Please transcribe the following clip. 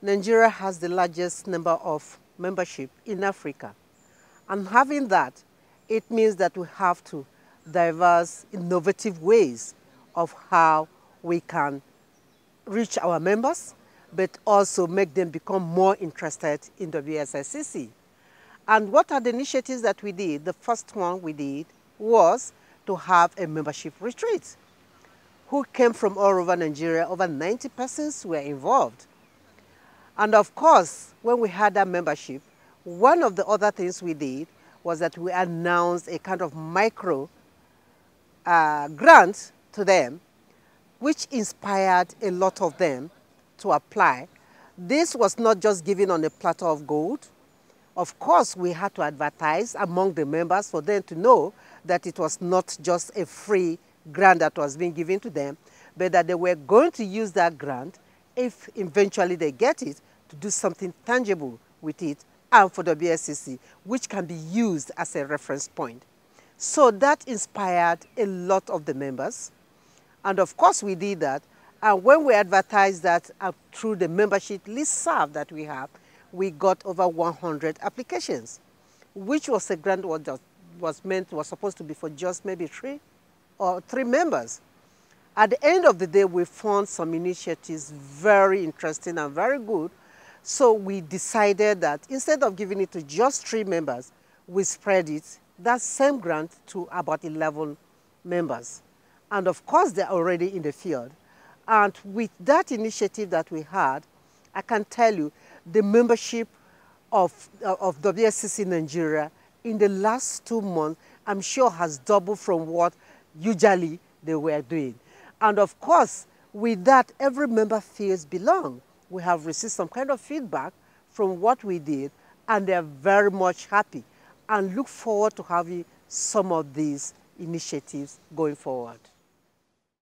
Nigeria has the largest number of membership in Africa. And having that, it means that we have to diverse innovative ways of how we can reach our members, but also make them become more interested in WSSCC. And what are the initiatives that we did? The first one we did was to have a membership retreat who came from all over Nigeria. Over 90 persons were involved. And of course, when we had that membership, one of the other things we did was that we announced a kind of micro uh, grant to them, which inspired a lot of them to apply. This was not just given on a platter of gold. Of course, we had to advertise among the members for them to know that it was not just a free grant that was being given to them, but that they were going to use that grant if eventually they get it to do something tangible with it and for the WSSCC, which can be used as a reference point. So that inspired a lot of the members. And of course we did that. And when we advertised that uh, through the membership list serve that we have, we got over 100 applications, which was a grant was, was meant, was supposed to be for just maybe three or three members. At the end of the day, we found some initiatives very interesting and very good. So we decided that instead of giving it to just three members, we spread it that same grant to about 11 members. And of course, they're already in the field. And with that initiative that we had, I can tell you the membership of, uh, of WSSCC Nigeria in the last two months, I'm sure has doubled from what usually they were doing. And of course, with that, every member feels belong. We have received some kind of feedback from what we did, and they're very much happy and look forward to having some of these initiatives going forward.